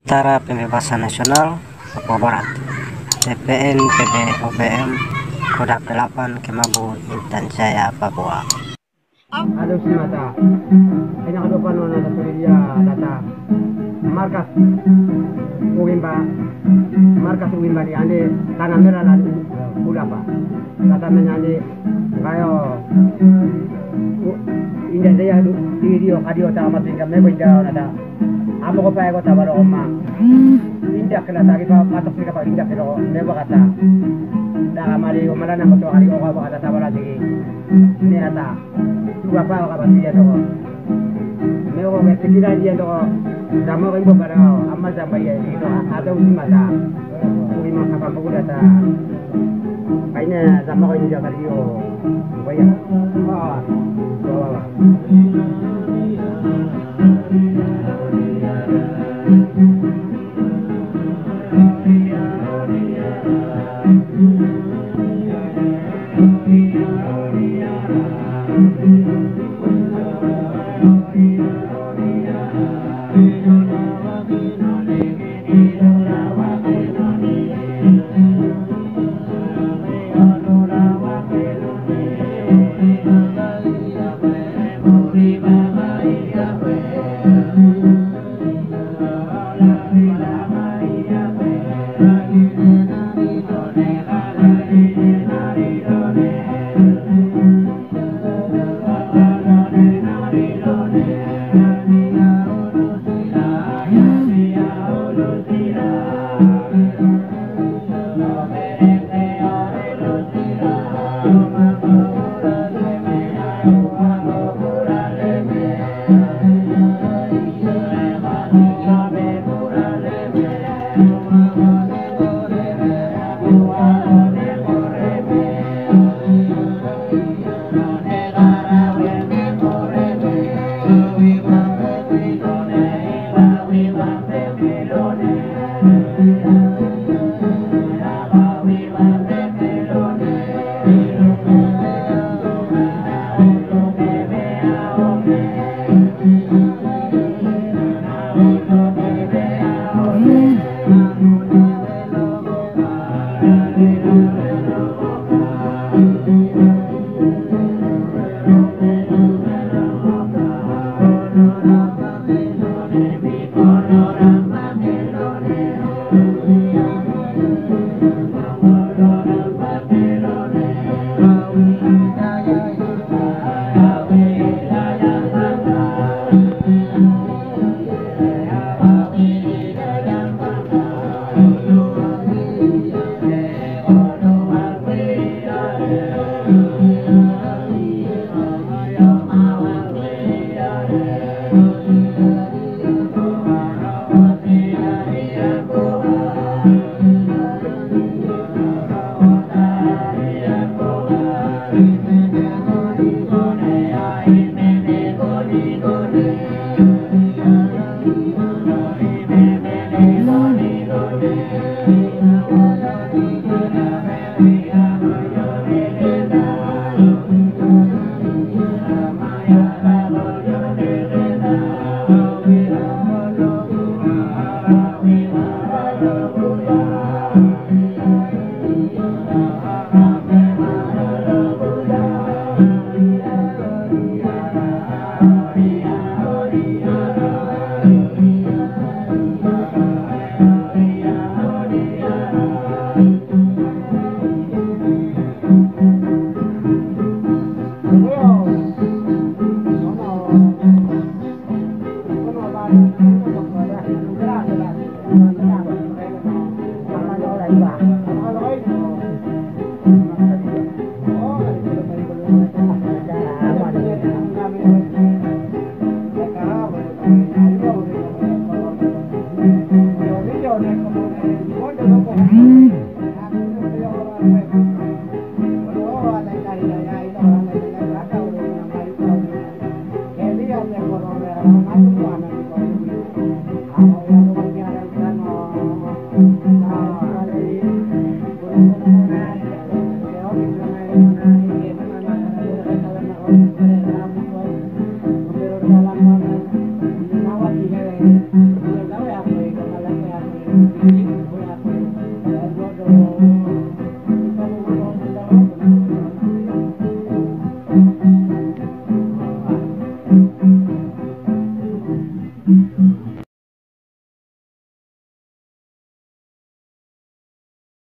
Tentara Pembebasan Nasional Papua Barat. TPN PB OPM Kodak 8 Kemabu Intan Jaya Papua. Halo Simata Ina kado pano na dia data Markas. Ugimba. Markas Ugimba di ande Tanah merah lan Ulapa Data menyandi Kayo Indah saya video kadio ta amat tinggal mebo indah nada. Amo ko pa ko tabaro ma Indah kena tagi pa matok ni pa indah pero mebo kata. Da mari. Ko ko to ari ko ka kata tabara sige Ni ata Tuga pa ka ba dia to Mebo ko tikira dia to Sama ko imbo para amma sama ya ito ada usi mata. Uri ma kapa ko data Kaina sama ko indah kadio Thank you. Amen. Thank you. Thank you.